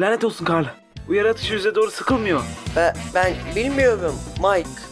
Lanet olsun Karl. Bu yaratıcı yüze doğru sıkılmıyor. Ben, ben bilmiyorum Mike.